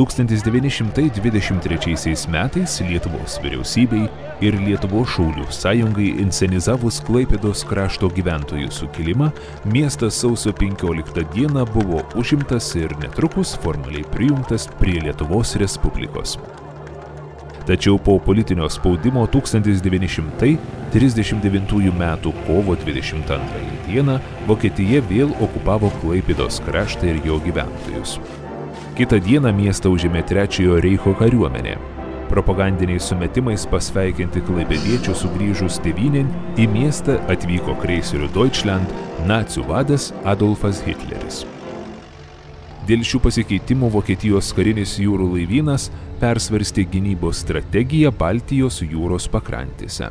1923 metais Lietuvos vyriausybei ir Lietuvos šaulių sąjungai inscenizavus Klaipėdos krašto gyventojų sukilimą, miestas sausio 15 dieną buvo užimtas ir netrukus formaliai prijungtas prie Lietuvos Respublikos. Tačiau po politinio spaudimo 1939 m. kovo 22 d. Vokietija vėl okupavo Klaipėdos kraštą ir jo gyventojus. Kita dieną miestą užėmė Trečiojo Reicho kariuomenė. Propagandiniais sumetimais pasveikinti klaipėdiečių sugrįžus tėvynėn į miestą atvyko kreiserių Deutschland nacių vadas Adolfas Hitleris. Dėl šių pasikeitimų Vokietijos karinis jūrų laivynas persvarstė gynybos strategiją Baltijos jūros pakrantėse.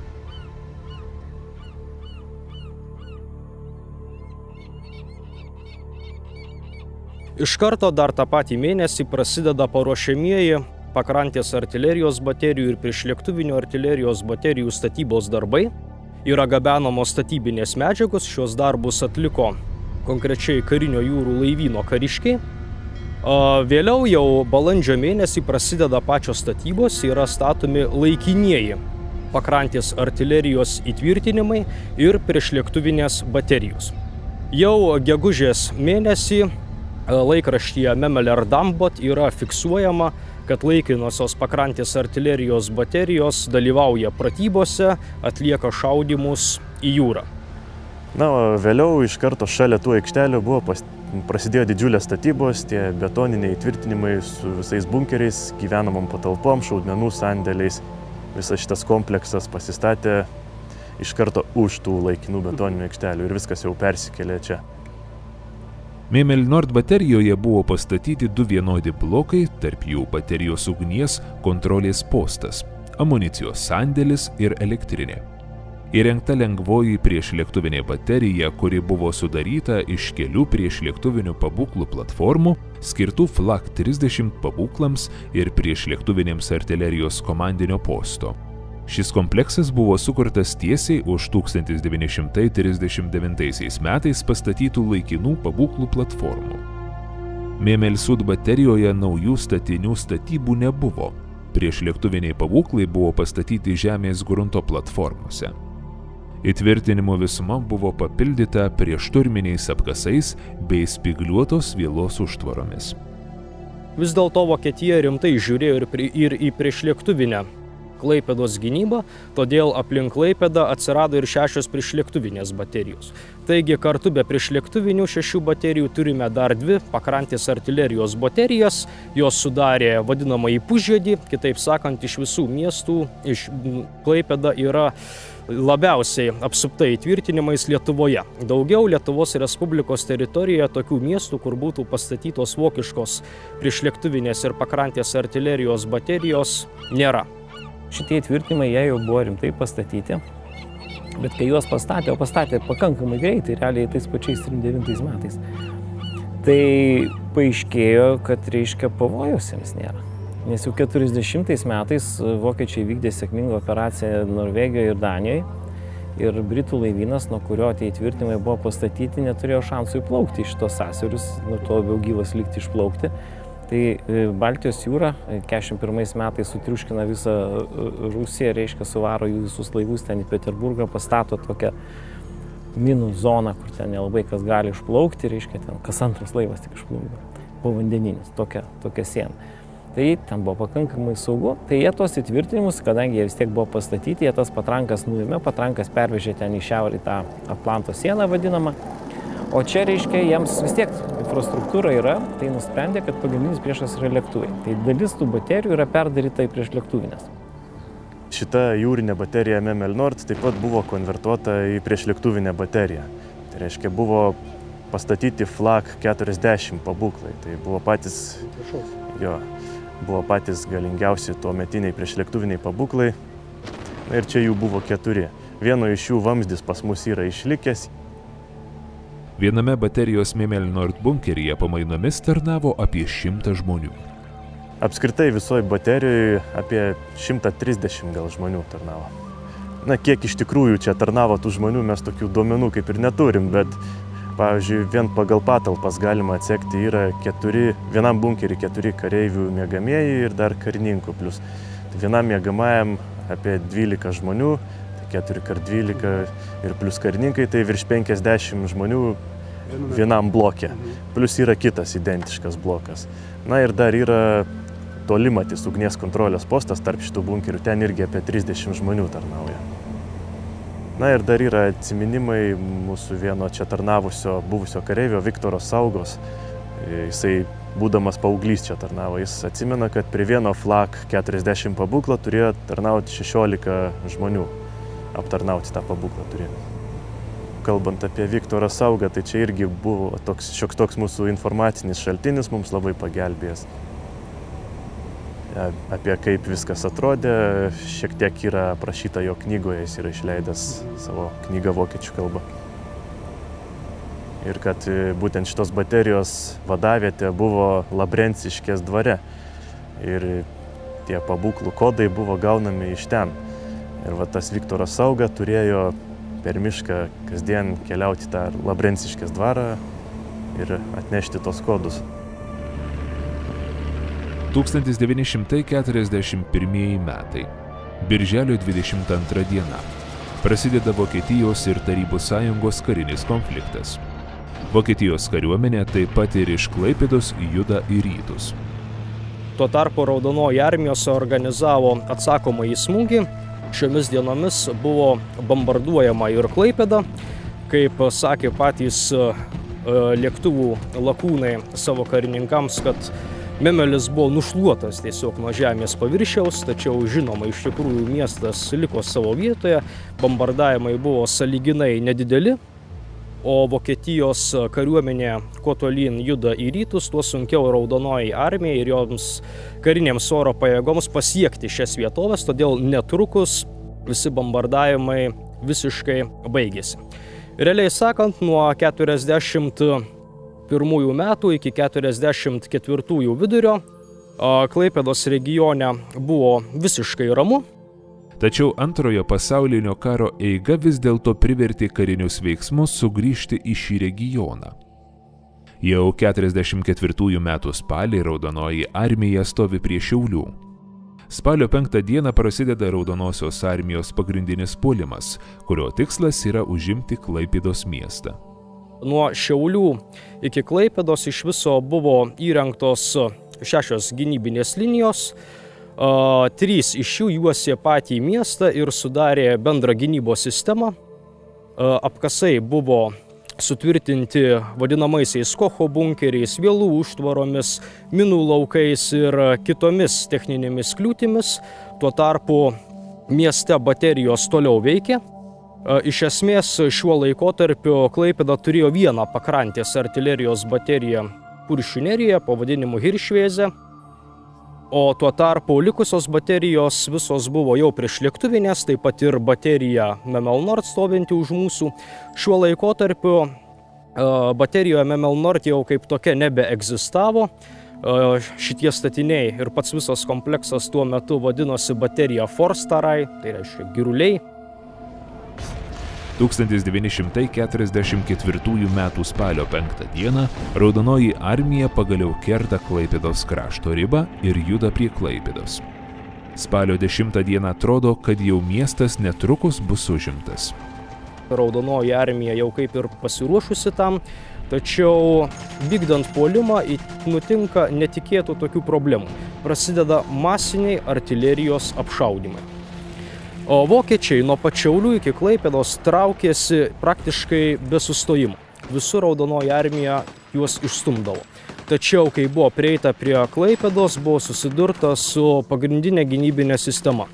Iš karto dar tą patį mėnesį prasideda paruošiamieji pakrantės artilerijos baterijų ir priešlėktuvinių artilerijos baterijų statybos darbai. Yra gabenamos statybinės medžiagos, šios darbus atliko konkrečiai karinio jūrų laivyno kariškiai. Vėliau jau balandžio mėnesį prasideda pačios statybos, yra statomi laikinieji pakrantės artilerijos įtvirtinimai ir priešlėktuvinės baterijos. Jau gegužės mėnesį laikraštyje Memeler Dambot yra fiksuojama, kad laikinosios pakrantės artilerijos baterijos dalyvauja pratybose, atlieka šaudimus į jūrą. Na, vėliau iš karto šalia tų aikštelių buvo pas, prasidėjo didžiulės statybos, tie betoniniai tvirtinimai su visais bunkeriais, gyvenamom patalpom, šaudmenų sandėliais. Visas šitas kompleksas pasistatė iš karto už tų laikinų betoninių aikštelių ir viskas jau persikėlė čia. Mėmel Nord baterijoje buvo pastatyti du vienodi blokai, tarp jų baterijos ugnies kontrolės postas, amunicijos sandėlis ir elektrinė. Įrengta lengvoji priešlėktuvinė baterija, kuri buvo sudaryta iš kelių priešlėktuvinių pabūklų platformų, skirtų FLAG 30 pabūklams ir priešlėktuvinėms artilerijos komandinio posto. Šis kompleksas buvo sukurtas tiesiai už 1939 metais pastatytų laikinų pabūklų platformų. Mėmelsud baterijoje naujų statinių statybų nebuvo. Priešlėktuviniai pabūklai buvo pastatyti žemės grunto platformose. Įtvirtinimo visuma buvo papildyta priešturminiais apkasais bei spigliuotos vėlos užtvaromis. Vis dėlto Vokietija rimtai žiūrėjo ir, ir į priešlėktuvinę Klaipėdos gynybą, todėl aplink Klaipėdą atsirado ir šešios priešlėktuvinės baterijos. Taigi kartu be priešlėktuvinių šešių baterijų turime dar dvi pakrantės artilerijos baterijas, jos sudarė vadinamąjį pužėdį, kitaip sakant, iš visų miestų, iš Klaipėda yra labiausiai apsupta įtvirtinimais Lietuvoje. Daugiau Lietuvos Respublikos teritorijoje tokių miestų, kur būtų pastatytos vokiškos priešlėktuvinės ir pakrantės artilerijos baterijos, nėra. Šitie įtvirtinimai jie jau buvo rimtai pastatyti, bet kai juos pastatė, o pastatė pakankamai greitai, realiai tais pačiais 39 metais, tai paaiškėjo, kad reiškia pavojus jiems nėra. Nes jau 40 metais vokiečiai vykdė sėkmingą operaciją Norvegijoje ir Danijoje ir Britų laivynas, nuo kurio tie įtvirtinimai buvo pastatyti, neturėjo šansų įplaukti iš tos sąsiaurius, nuo to labiau gyvas likti išplaukti. Tai e, Baltijos jūra 41 e, metais sutriuškina visą e, Rusiją, reiškia suvaro jų visus laivus ten į Peterburgą, pastato tokią minų zoną, kur ten nelabai kas gali išplaukti, reiškia ten kas antras laivas tik išplaukia, povandeninis, tokia, tokia siena. Tai ten buvo pakankamai saugu. Tai jie tos įtvirtinimus, kadangi jie vis tiek buvo pastatyti, jie tas patrankas nuėmė, patrankas pervežė ten į šiaurį tą Atlanto sieną vadinamą. O čia reiškia, jiems vis tiek infrastruktūra yra, tai nusprendė, kad pagrindinis priešas yra lėktuvai. Tai dalis tų baterijų yra perdaryta į prieš lėktuvinės. Šita jūrinė baterija MML Nord taip pat buvo konvertuota į priešlėktuvinę bateriją. Tai reiškia, buvo pastatyti FLAG 40 pabūklai. Tai buvo patys, jo, buvo patys galingiausi tuo metiniai priešlėktuviniai pabūklai. Ir čia jų buvo keturi. Vieno iš jų vamzdis pas mus yra išlikęs, Viename baterijos Mėmel Nord bunkeryje pamainomis tarnavo apie šimtą žmonių. Apskritai visoji baterijoje apie 130 gal žmonių tarnavo. Na, kiek iš tikrųjų čia tarnavo tų žmonių, mes tokių duomenų kaip ir neturim, bet Pavyzdžiui, vien pagal patalpas galima atsekti yra keturi, vienam bunkerį keturi kareivių mėgamieji ir dar karininkų. Plus tai vienam mėgamajam apie 12 žmonių, tai 4 kart 12 ir plus karininkai, tai virš 50 žmonių vienam blokė. Plus yra kitas identiškas blokas. Na ir dar yra tolimatis ugnies kontrolės postas tarp šitų bunkerių, ten irgi apie 30 žmonių tarnauja. Na ir dar yra atsiminimai mūsų vieno čia tarnavusio buvusio kareivio Viktoro Saugos. Jisai, būdamas paauglys čia tarnavo, jis atsimena, kad prie vieno flak 40 pabūklo turėjo tarnauti 16 žmonių. Aptarnauti tą pabūklą turėjo. Kalbant apie Viktorą Saugą, tai čia irgi buvo toks, šioks toks mūsų informacinis šaltinis, mums labai pagelbėjęs apie kaip viskas atrodė, šiek tiek yra aprašyta jo knygoje, jis yra išleidęs savo knygą vokiečių kalba. Ir kad e, būtent šitos baterijos vadavietė buvo Labrenciškės dvare. Ir tie pabūklų kodai buvo gaunami iš ten. Ir va tas Viktoras Sauga turėjo per mišką kasdien keliauti tą Labrenciškės dvarą ir atnešti tos kodus. 1941 metai. Birželio 22 diena. Prasideda Vokietijos ir Tarybų sąjungos karinis konfliktas. Vokietijos kariuomenė taip pat ir iš Klaipėdos juda į rytus. Tuo tarpu Raudonoji armija suorganizavo atsakomą į smūgį. Šiomis dienomis buvo bombarduojama ir Klaipėda. Kaip sakė patys e, lėktuvų lakūnai savo karininkams, kad Memelis buvo nušluotas tiesiog nuo žemės paviršiaus, tačiau žinoma, iš tikrųjų miestas liko savo vietoje, bombardavimai buvo saliginai nedideli, o Vokietijos kariuomenė kuo tolyn juda į rytus, tuo sunkiau raudonoji armija ir joms karinėms oro pajėgoms pasiekti šias vietovės, todėl netrukus visi bombardavimai visiškai baigėsi. Realiai sakant, nuo 40 pirmųjų metų iki 44 vidurio Klaipėdos regione buvo visiškai ramu. Tačiau antrojo pasaulinio karo eiga vis dėlto privertė karinius veiksmus sugrįžti į šį regioną. Jau 44 metų spalį Raudonoji armija stovi prie Šiaulių. Spalio 5 dieną prasideda Raudonosios armijos pagrindinis puolimas, kurio tikslas yra užimti Klaipėdos miestą. Nuo Šiaulių iki Klaipėdos iš viso buvo įrengtos šešios gynybinės linijos. Trys iš jų juosė patį miestą ir sudarė bendrą gynybos sistemą. Apkasai buvo sutvirtinti vadinamaisiais kocho bunkeriais, vėlų užtvaromis, minų laukais ir kitomis techninėmis kliūtimis. Tuo tarpu mieste baterijos toliau veikia. Iš esmės šiuo laikotarpiu Klaipėda turėjo vieną pakrantės artilerijos bateriją Kuršių nerijoje pavadinimu Hiršvėze, o tuo tarpu likusios baterijos visos buvo jau priešlėktuvinės, taip pat ir baterija Memel Nord stovinti už mūsų. Šiuo laikotarpiu baterijoje Memel Nord jau kaip tokia nebeegzistavo. Šitie statiniai ir pats visas kompleksas tuo metu vadinosi baterija Forstarai, tai reiškia giruliai. 1944 m. spalio 5 d. Raudonoji armija pagaliau kerta Klaipėdos krašto ribą ir juda prie Klaipėdos. Spalio 10 d. atrodo, kad jau miestas netrukus bus užimtas. Raudonoji armija jau kaip ir pasiruošusi tam, tačiau vykdant puolimą nutinka netikėtų tokių problemų. Prasideda masiniai artilerijos apšaudimai. O vokiečiai nuo pačiaulių iki Klaipėdos traukėsi praktiškai be sustojimo. Visur raudonoji armija juos išstumdavo. Tačiau, kai buvo prieita prie Klaipėdos, buvo susidurta su pagrindinė gynybinė sistema.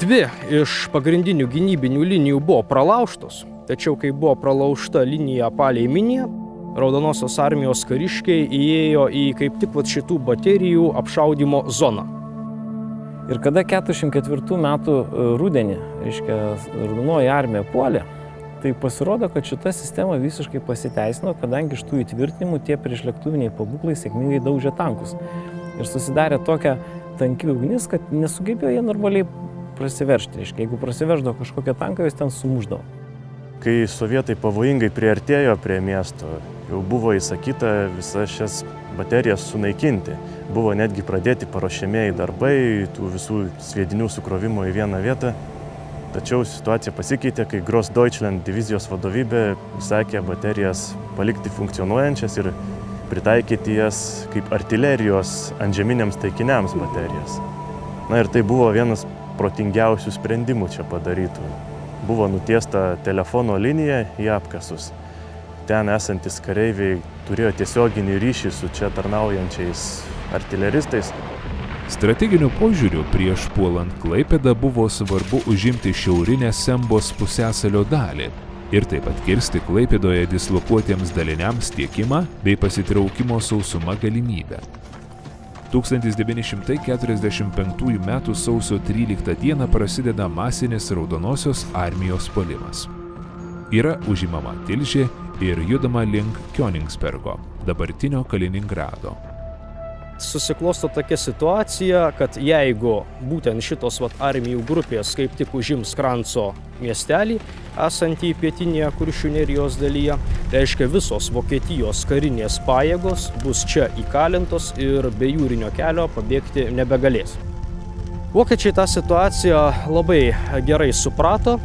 Dvi iš pagrindinių gynybinių linijų buvo pralaužtos, tačiau kai buvo pralaužta linija palei miniją, Raudonosios armijos kariškiai įėjo į kaip tik vat šitų baterijų apšaudimo zoną. Ir kada 44 metų e, rudenį, reiškia, raudonoji armija puolė, tai pasirodo, kad šita sistema visiškai pasiteisino, kadangi iš tų įtvirtinimų tie priešlėktuviniai pabūklai sėkmingai daužė tankus. Ir susidarė tokia tanki ugnis, kad nesugebėjo jie normaliai prasiveršti. Reiškia, jeigu prasiverždavo kažkokią tanką, jis ten sumuždavo. kai sovietai pavojingai priartėjo prie miesto, jau buvo įsakyta visas šias baterijas sunaikinti. Buvo netgi pradėti paruošiamieji darbai, tų visų sviedinių sukrovimo į vieną vietą. Tačiau situacija pasikeitė, kai Gross Deutschland divizijos vadovybė sakė baterijas palikti funkcionuojančias ir pritaikyti jas kaip artilerijos antžeminiams taikiniams baterijas. Na ir tai buvo vienas protingiausių sprendimų čia padarytų. Buvo nutiesta telefono linija į apkasus. Ten esantis kareiviai turėjo tiesioginį ryšį su čia tarnaujančiais artileristais. Strateginiu požiūriu prieš puolant Klaipėdą buvo svarbu užimti šiaurinę Sembos pusėsalio dalį ir taip atkirsti Klaipėdoje dislokuotiems daliniams tiekimą bei pasitraukimo sausuma galimybę. 1945 m. sausio 13 d. prasideda masinis Raudonosios armijos polimas. Yra užimama Tilžė ir judama link Kionigsbergo, dabartinio Kaliningrado susiklosto tokia situacija, kad jeigu būtent šitos vat, armijų grupės kaip tik užims Kranco miestelį, esantį pietinėje kuršių nerijos dalyje, reiškia visos Vokietijos karinės pajėgos bus čia įkalintos ir be jūrinio kelio pabėgti nebegalės. Vokiečiai tą situaciją labai gerai suprato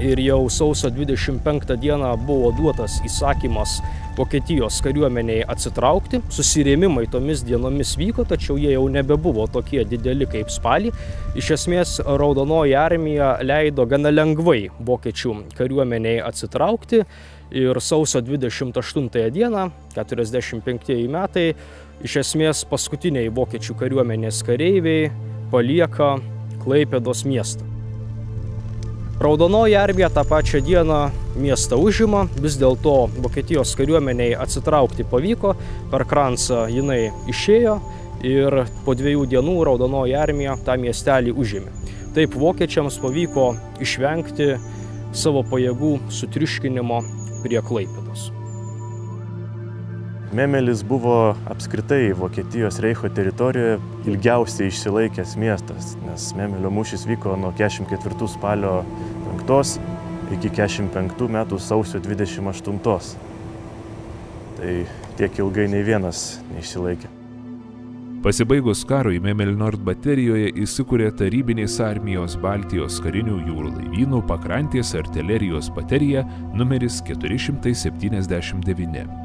ir jau sausio 25 dieną buvo duotas įsakymas Vokietijos kariuomeniai atsitraukti. Susirėmimai tomis dienomis vyko, tačiau jie jau nebebuvo tokie dideli kaip spalį. Iš esmės Raudonoji armija leido gana lengvai vokiečių kariuomeniai atsitraukti ir sausio 28 dieną, 45 metai, iš esmės paskutiniai vokiečių kariuomenės kareiviai palieka Klaipėdos miestą. Raudonoji armija tą pačią dieną miestą užima, vis dėlto Vokietijos kariuomeniai atsitraukti pavyko, per Kransą jinai išėjo ir po dviejų dienų Raudonoji armija tą miestelį užėmė. Taip vokiečiams pavyko išvengti savo pajėgų sutriuškinimo prie Klaipėdos. Memelis buvo apskritai Vokietijos Reicho teritorijoje ilgiausiai išsilaikęs miestas, nes Memelio mūšis vyko nuo 44 spalio 5 iki 45 metų sausio 28. Tai tiek ilgai nei vienas neišsilaikė. Pasibaigus karui Memelnord baterijoje įsikūrė tarybinės armijos Baltijos karinių jūrų laivynų pakrantės artilerijos baterija numeris 479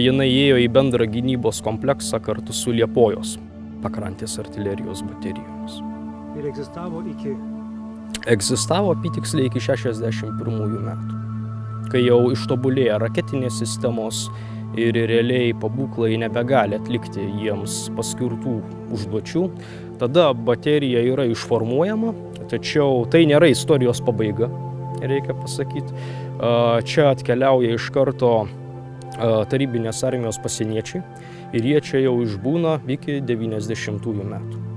jinai ėjo į bendrą gynybos kompleksą kartu su Liepojos pakrantės artilerijos baterijomis. Ir egzistavo iki? Egzistavo apytiksliai iki 61 metų, kai jau ištobulėja raketinės sistemos ir realiai pabūklai nebegali atlikti jiems paskirtų užduočių. Tada baterija yra išformuojama, tačiau tai nėra istorijos pabaiga, reikia pasakyti. Čia atkeliauja iš karto tarybinės armijos pasieniečiai ir jie čia jau išbūna iki 90-ųjų metų.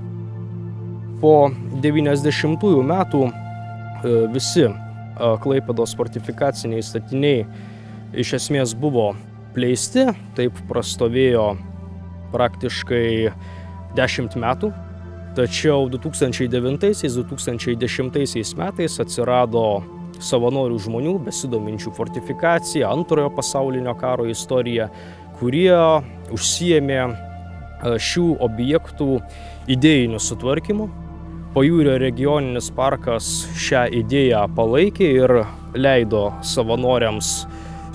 Po 90-ųjų metų visi Klaipados fortifikaciniai statiniai iš esmės buvo pleisti, taip prastovėjo praktiškai 10 metų, tačiau 2009-2010 metais atsirado savanorių žmonių, besidominčių fortifikaciją, antrojo pasaulinio karo istoriją, kurie užsijėmė e, šių objektų idėjiniu sutvarkymu. Pajūrio regioninis parkas šią idėją palaikė ir leido savanoriams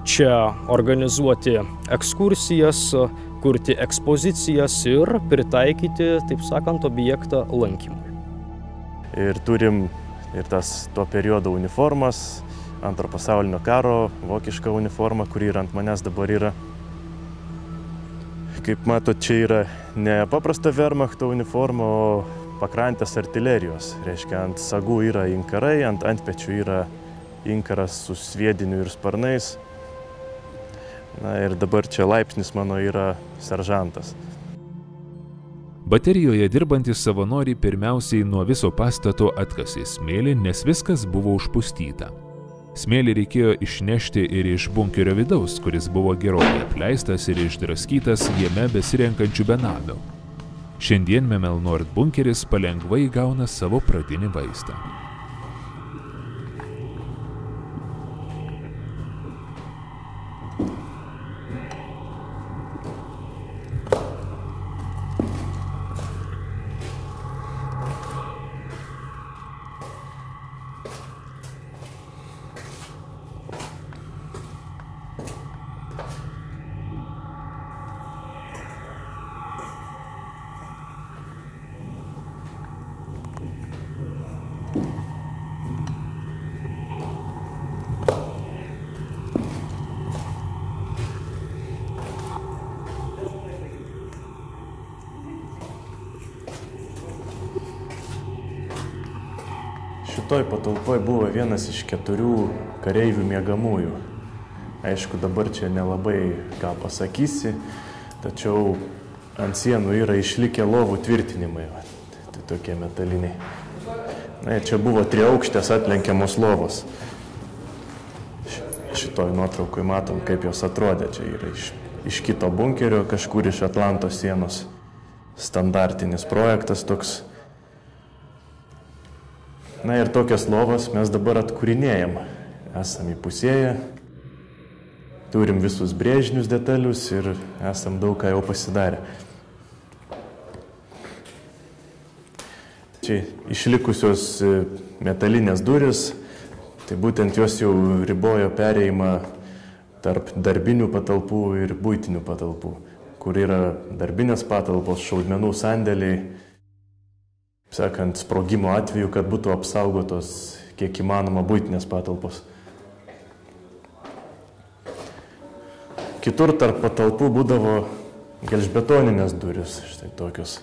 čia organizuoti ekskursijas, kurti ekspozicijas ir pritaikyti, taip sakant, objektą lankymui. Ir turim ir tas tuo periodo uniformas, antro pasaulinio karo vokiška uniforma, kuri ir ant manęs dabar yra. Kaip matot, čia yra ne paprasta Wehrmachto uniforma, o pakrantės artilerijos. Reiškia, ant sagų yra inkarai, ant antpečių yra inkaras su sviediniu ir sparnais. Na ir dabar čia laipsnis mano yra seržantas. Baterijoje dirbantys savanoriai pirmiausiai nuo viso pastato atkasė smėlį, nes viskas buvo užpustyta. Smėlį reikėjo išnešti ir iš bunkerio vidaus, kuris buvo gerokai apleistas ir išdraskytas jame besirenkančių benamių. Šiandien Memelnord bunkeris palengvai gauna savo pradinį vaizdą. Šitoj patalpoj buvo vienas iš keturių kareivių miegamųjų. Aišku, dabar čia nelabai ką pasakysi, tačiau ant sienų yra išlikę lovų tvirtinimai. Va. Tai tokie metaliniai. Na, čia buvo triaukštės atlenkiamos lovos. Šitoj nuotraukui matom, kaip jos atrodė. Čia yra iš, iš kito bunkerio, kažkur iš Atlanto sienos. Standartinis projektas toks. Na ir tokias lovas mes dabar atkūrinėjom. Esam įpusėję, turim visus brėžinius detalius ir esam daug ką jau pasidarę. Čia išlikusios e, metalinės duris, tai būtent jos jau ribojo pereimą tarp darbinių patalpų ir būtinių patalpų, kur yra darbinės patalpos, šaudmenų sandėliai, sakant, sprogimo atveju, kad būtų apsaugotos kiek įmanoma būtinės patalpos. Kitur tarp patalpų būdavo gelžbetoninės duris, štai tokios,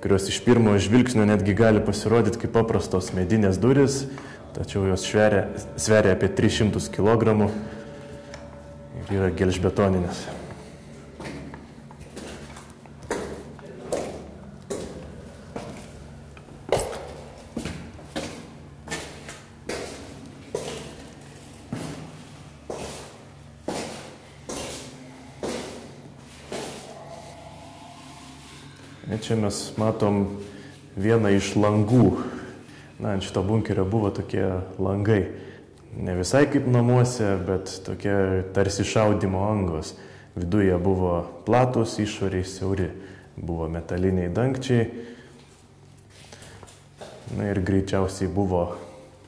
kurios iš pirmo žvilgsnio netgi gali pasirodyti kaip paprastos medinės duris, tačiau jos sveria, sveria apie 300 kg ir yra gelžbetoninės. Čia mes matom vieną iš langų. Na, ant šito bunkerio buvo tokie langai. Ne visai kaip namuose, bet tokie tarsi šaudimo angos. Viduje buvo platus, išoriai siauri. Buvo metaliniai dangčiai. Na ir greičiausiai buvo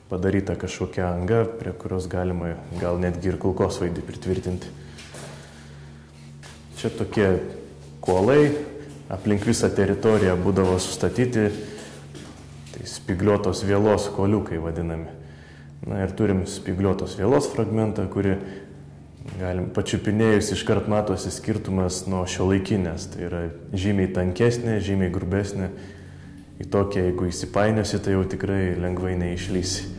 padaryta kažkokia anga, prie kurios galima gal netgi ir kulkosvaidį pritvirtinti. Čia tokie kuolai, aplink visą teritoriją būdavo sustatyti tai spigliuotos vėlos koliukai vadinami. Na ir turim spigliuotos vėlos fragmentą, kuri, galim, pačiupinėjus iškart matosi skirtumas nuo šio laikinės. Tai yra žymiai tankesnė, žymiai grubesnė. Į tokią, jeigu įsipainiosi, tai jau tikrai lengvai neišlysi.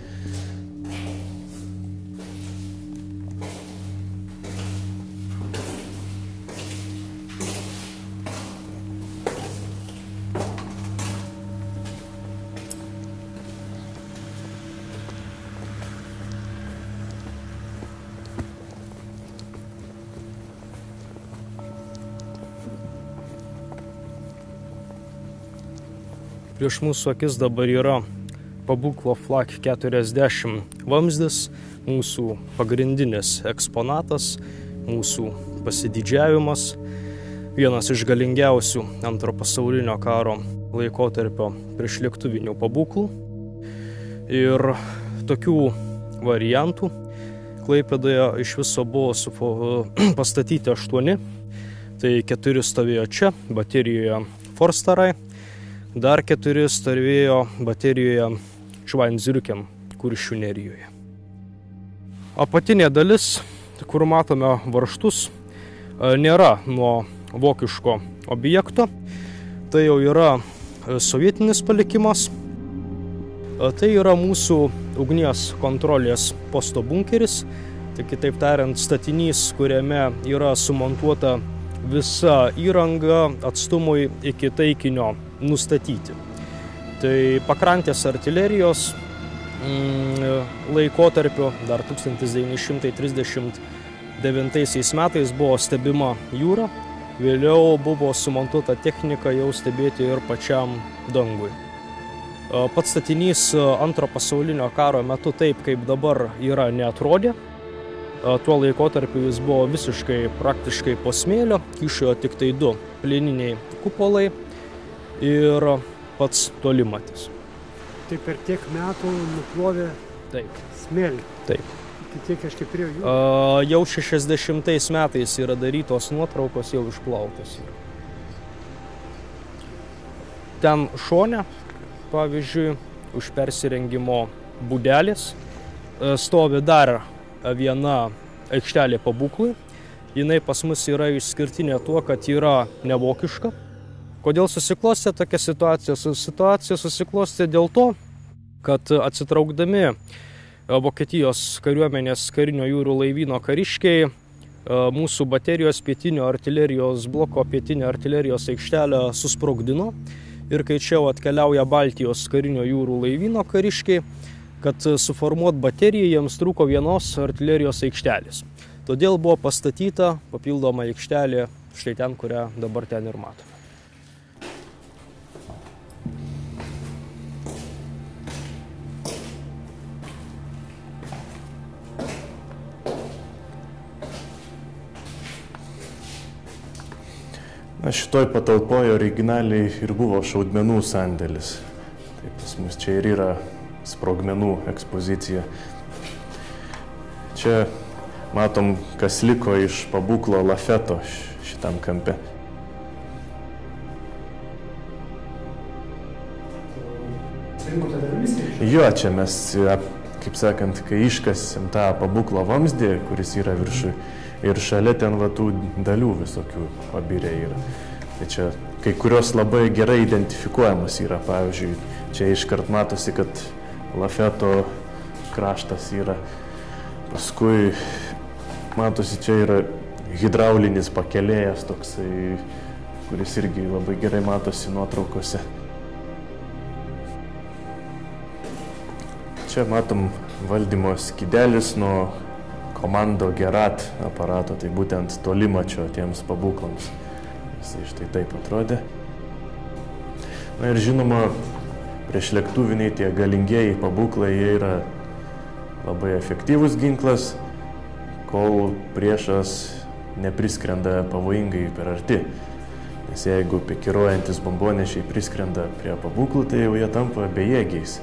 Prieš mūsų akis dabar yra pabūklo flak 40 vamzdis, mūsų pagrindinis eksponatas, mūsų pasididžiavimas, vienas iš galingiausių antro pasaulinio karo laikotarpio priešlėktuvinių pabūklų. Ir tokių variantų Klaipėdoje iš viso buvo sufo, pastatyti aštuoni, tai keturi stovėjo čia, baterijoje Forstarai, Dar keturi stovėjo baterijoje Švainziriukiam, kuršių nerijoje. Apatinė dalis, kur matome varštus, e, nėra nuo vokiško objekto. Tai jau yra e, sovietinis palikimas. E, tai yra mūsų ugnies kontrolės posto bunkeris. Tai kitaip tariant, statinys, kuriame yra sumontuota visa įranga atstumui iki taikinio nustatyti. Tai pakrantės artilerijos mm, laikotarpiu dar 1939 metais buvo stebima jūra, vėliau buvo sumontuota technika jau stebėti ir pačiam dangui. Pats statinys antro pasaulinio karo metu taip, kaip dabar yra, netrodė. Tuo laikotarpiu jis buvo visiškai praktiškai po smėlio, kyšojo tik tai du plininiai kupolai ir pats tolimatis. Tai per tiek metų nuplovė Taip. smėlį. Taip. Iki tiek aš kaip prie jų. A, jau 60 metais yra darytos nuotraukos, jau išplautos. Yra. Ten šone, pavyzdžiui, už persirengimo būdelės stovi dar viena aikštelė pabūklui. Jis pas mus yra išskirtinė tuo, kad yra nevokiška, Kodėl susiklostė tokia situacija? Situacija susiklostė dėl to, kad atsitraukdami e, Vokietijos kariuomenės karinio jūrų laivyno kariškiai e, mūsų baterijos pietinio artilerijos bloko pietinio artilerijos aikštelę susprogdino ir kai čia atkeliauja Baltijos karinio jūrų laivyno kariškiai, kad suformuot bateriją jiems trūko vienos artilerijos aikštelės. Todėl buvo pastatyta papildoma aikštelė štai ten, kurią dabar ten ir matome. Na, šitoj patalpoje originaliai ir buvo šaudmenų sandėlis. Tai pas mus čia ir yra sprogmenų ekspozicija. Čia matom, kas liko iš pabūklo lafeto šitam kampe. Jo, čia mes, kaip sakant, kai iškasim tą pabūklo vamzdį, kuris yra viršui, ir šalia ten va tų dalių visokių pabirė yra. Tai čia kai kurios labai gerai identifikuojamos yra, pavyzdžiui, čia iškart matosi, kad lafeto kraštas yra. Paskui matosi, čia yra hidraulinis pakelėjas toksai, kuris irgi labai gerai matosi nuotraukose. Čia matom valdymo skidelis nuo komando Gerat aparato, tai būtent tolimačio tiems pabūklams. Jisai štai taip atrodė. Na ir žinoma, prieš lėktuviniai tie galingieji pabūklai, jie yra labai efektyvus ginklas, kol priešas nepriskrenda pavojingai per arti. Nes jeigu pikiruojantis bombonešiai priskrenda prie pabūklų, tai jau jie tampa bejėgiais.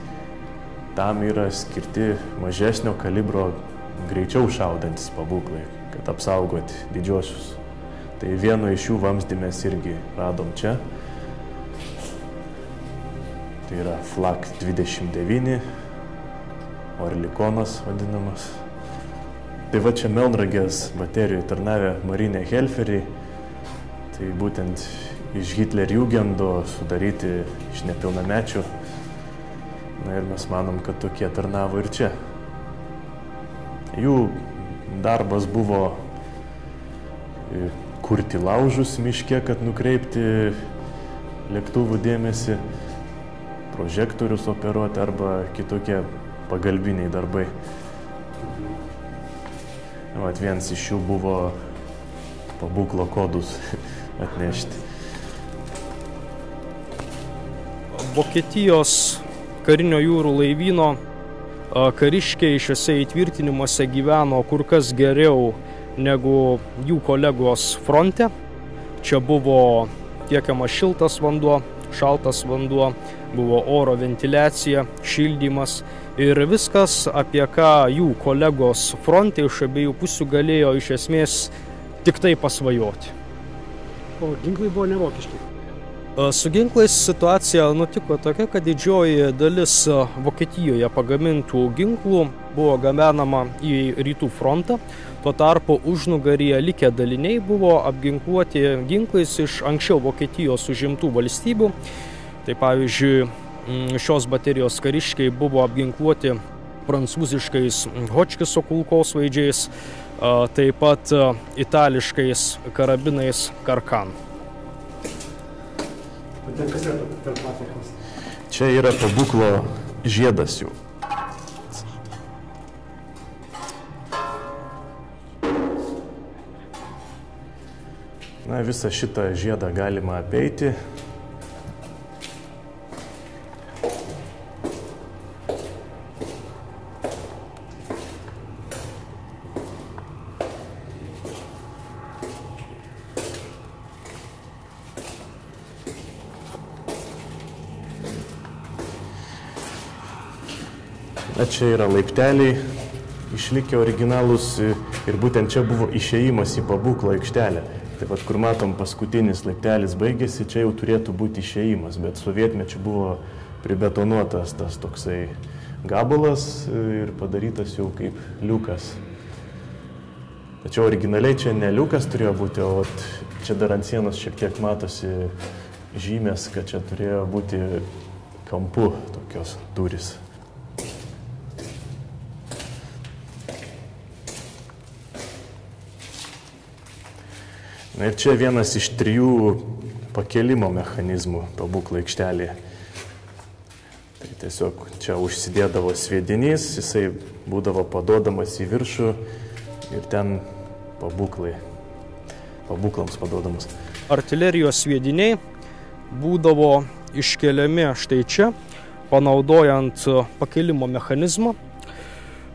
Tam yra skirti mažesnio kalibro greičiau šaudantis pabūklai, kad apsaugoti didžiosius. Tai vieno iš jų vamzdį mes irgi radom čia. Tai yra FLAG 29, Orlikonas vadinamas. Tai va čia Melnragės baterijų tarnavę Marinė Helferiai. Tai būtent iš Hitler Jugendo sudaryti iš nepilnamečių. Na ir mes manom, kad tokie tarnavo ir čia. Jų darbas buvo e, kurti laužus miške, kad nukreipti lėktuvų dėmesį, prožektorius operuoti arba kitokie pagalbiniai darbai. Vat vienas iš jų buvo pabūklo kodus atnešti. Vokietijos karinio jūrų laivyno kariškiai šiuose įtvirtinimuose gyveno kur kas geriau negu jų kolegos fronte. Čia buvo tiekiamas šiltas vanduo, šaltas vanduo, buvo oro ventiliacija, šildymas ir viskas, apie ką jų kolegos fronte iš abiejų pusių galėjo iš esmės tik tai pasvajoti. O ginklai buvo nevokiški. Su ginklais situacija nutiko tokia, kad didžioji dalis Vokietijoje pagamintų ginklų buvo gabenama į rytų frontą, tuo tarpu užnugaryje likę daliniai buvo apginkluoti ginklais iš anksčiau Vokietijos užimtų valstybių. Tai pavyzdžiui, šios baterijos kariškiai buvo apginkluoti prancūziškais Hočkiso kulkosvaidžiais, taip pat itališkais karabinais Karkan. Ten kas yra per patalpas? Čia yra pabūklo žiedas jų. Na, visą šitą žiedą galima apeiti. Čia yra laipteliai, išlikę originalūs ir būtent čia buvo išėjimas į pabūklo aikštelę. Tai vad, kur matom, paskutinis laiptelis baigėsi, čia jau turėtų būti išėjimas, bet sovietmečiu buvo pribetonuotas tas toksai gabalas ir padarytas jau kaip liukas. Tačiau originaliai čia ne liukas turėjo būti, o čia dar ant sienos šiek tiek matosi žymės, kad čia turėjo būti kampu tokios durys. Na ir čia vienas iš trijų pakelimo mechanizmų pabūklo aikštelėje. Tai tiesiog čia užsidėdavo sviedinys, jisai būdavo padodamas į viršų ir ten pabūklai, pabūklams padodamas. Artilerijos sviediniai būdavo iškeliami štai čia, panaudojant pakelimo mechanizmą.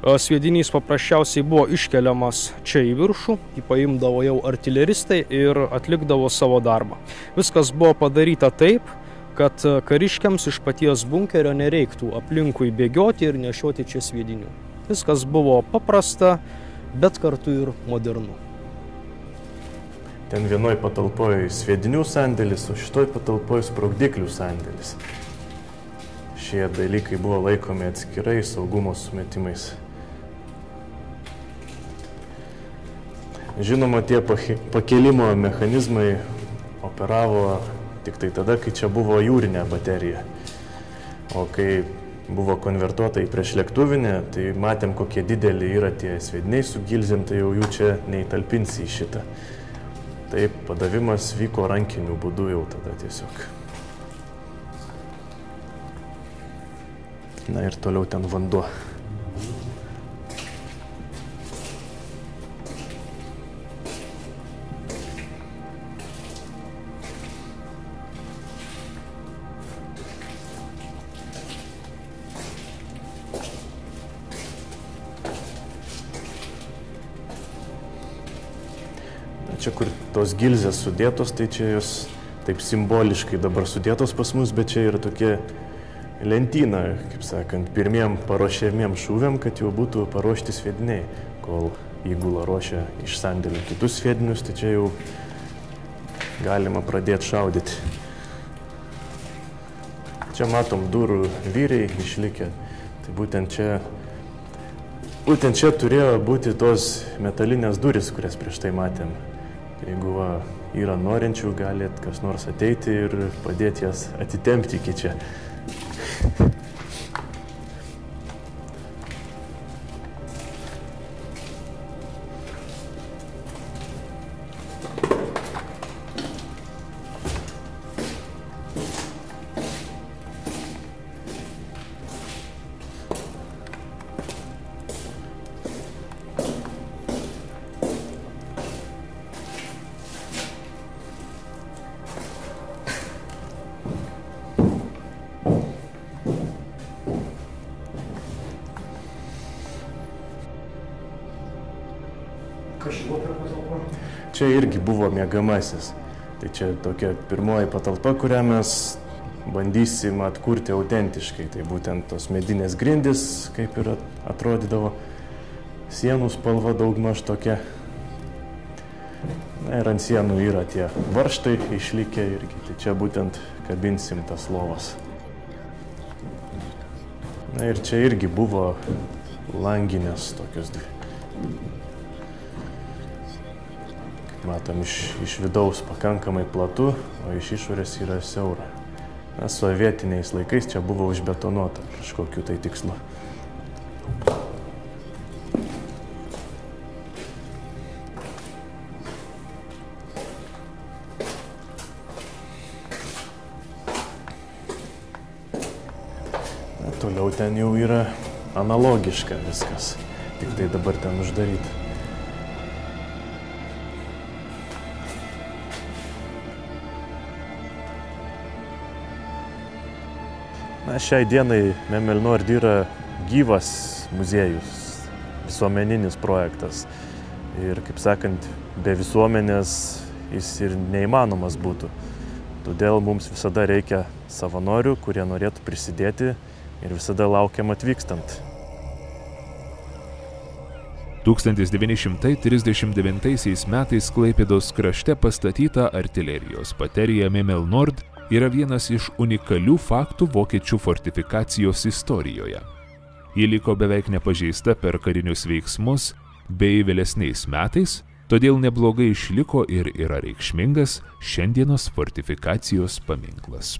Sviedinys paprasčiausiai buvo iškeliamas čia į viršų, jį paimdavo jau artileristai ir atlikdavo savo darbą. Viskas buvo padaryta taip, kad kariškiams iš paties bunkerio nereiktų aplinkui bėgioti ir nešioti čia sviedinių. Viskas buvo paprasta, bet kartu ir modernu. Ten vienoj patalpoje sviedinių sandėlis, o šitoj patalpoje sprogdiklių sandėlis. Šie dalykai buvo laikomi atskirai saugumo sumetimais. Žinoma, tie pakelimo mechanizmai operavo tik tai tada, kai čia buvo jūrinė baterija. O kai buvo konvertuota į priešlėktuvinę, tai matėm, kokie dideli yra tie sviediniai su gilzėm, tai jau jų čia neįtalpinsi į šitą. Taip, padavimas vyko rankiniu būdu jau tada tiesiog. Na ir toliau ten vanduo. Čia kur tos gilzės sudėtos, tai čia jos taip simboliškai dabar sudėtos pas mus, bet čia yra tokia lentyna, kaip sakant, pirmiem paruošiamiem šūviam, kad jau būtų paruošti sviediniai, kol įgula ruošia iš sandėlių kitus sviedinius, tai čia jau galima pradėti šaudyti. Čia matom durų vyriai išlikę, tai būtent čia Būtent čia turėjo būti tos metalinės duris, kurias prieš tai matėm. Jeigu va, yra norinčių, galit kas nors ateiti ir padėti jas atitempti iki čia. Čia irgi buvo mėgamasis. Tai čia tokia pirmoji patalpa, kurią mes bandysim atkurti autentiškai. Tai būtent tos medinės grindis, kaip ir atrodydavo, sienų spalva daugmaž tokia. Na ir ant sienų yra tie varštai išlikę irgi. Tai čia būtent kabinsim tas lovas. Na ir čia irgi buvo langinės tokios dvi. Matom, iš, iš vidaus pakankamai platu, o iš išorės yra siaura. Na, sovietiniais laikais čia buvo užbetonuota kažkokiu tai tikslu. Na, toliau ten jau yra analogiška viskas, tik tai dabar ten uždaryta. Na, šiai dienai Memelnord yra gyvas muziejus, visuomeninis projektas. Ir, kaip sakant, be visuomenės jis ir neįmanomas būtų. Todėl mums visada reikia savanorių, kurie norėtų prisidėti ir visada laukiam atvykstant. 1939 metais Klaipėdos krašte pastatyta artilerijos baterija Memel Nord yra vienas iš unikalių faktų vokiečių fortifikacijos istorijoje. Ji liko beveik nepažeista per karinius veiksmus bei vėlesniais metais, todėl neblogai išliko ir yra reikšmingas šiandienos fortifikacijos paminklas.